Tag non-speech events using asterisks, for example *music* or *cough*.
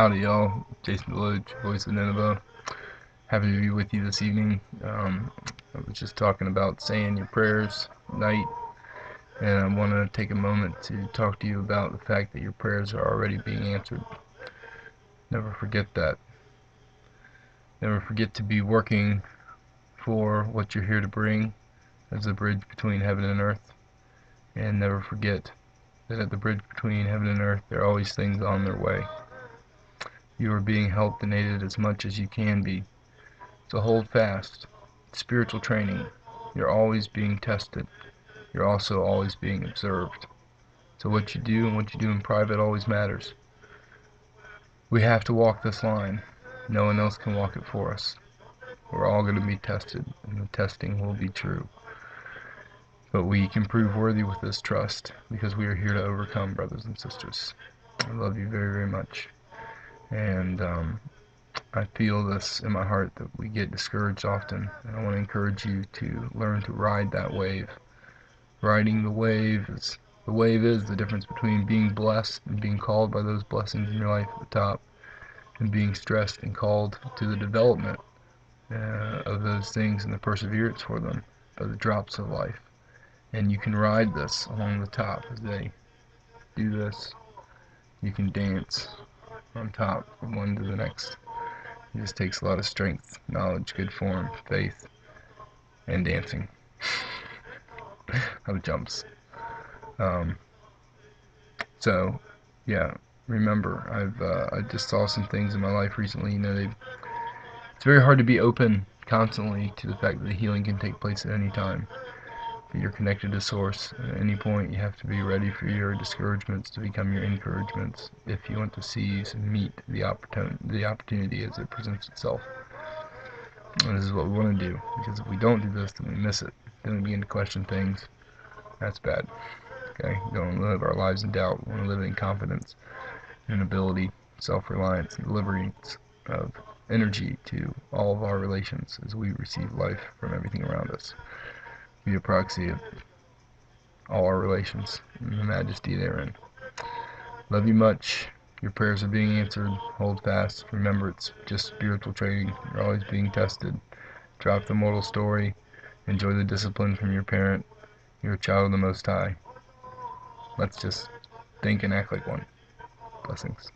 Howdy y'all, Jason Deloach, Voice of Nineveh. Happy to be with you this evening. Um, I was just talking about saying your prayers night, and I want to take a moment to talk to you about the fact that your prayers are already being answered. Never forget that. Never forget to be working for what you're here to bring as a bridge between heaven and earth. And never forget that at the bridge between heaven and earth there are always things on their way. You are being helped and aided as much as you can be. So hold fast. Spiritual training. You're always being tested. You're also always being observed. So what you do and what you do in private always matters. We have to walk this line. No one else can walk it for us. We're all going to be tested, and the testing will be true. But we can prove worthy with this trust, because we are here to overcome, brothers and sisters. I love you very, very much and um, I feel this in my heart that we get discouraged often, and I want to encourage you to learn to ride that wave. Riding the wave is the wave is the difference between being blessed and being called by those blessings in your life at the top, and being stressed and called to the development uh, of those things and the perseverance for them by the drops of life. And you can ride this along the top as they do this. You can dance on top from one to the next. It just takes a lot of strength, knowledge, good form, faith, and dancing. How *laughs* of jumps. Um, so, yeah, remember, I've uh, I just saw some things in my life recently. You know, they it's very hard to be open constantly to the fact that the healing can take place at any time you're connected to source at any point you have to be ready for your discouragements to become your encouragements if you want to seize and meet the opportunity the opportunity as it presents itself. And this is what we want to do because if we don't do this then we miss it. Then we begin to question things. That's bad okay? We don't live our lives in doubt. We want to live in confidence and ability self-reliance and deliverance of energy to all of our relations as we receive life from everything around us be a proxy of all our relations and the majesty therein. Love you much. Your prayers are being answered. Hold fast. Remember, it's just spiritual training. You're always being tested. Drop the mortal story. Enjoy the discipline from your parent. You're a child of the Most High. Let's just think and act like one. Blessings.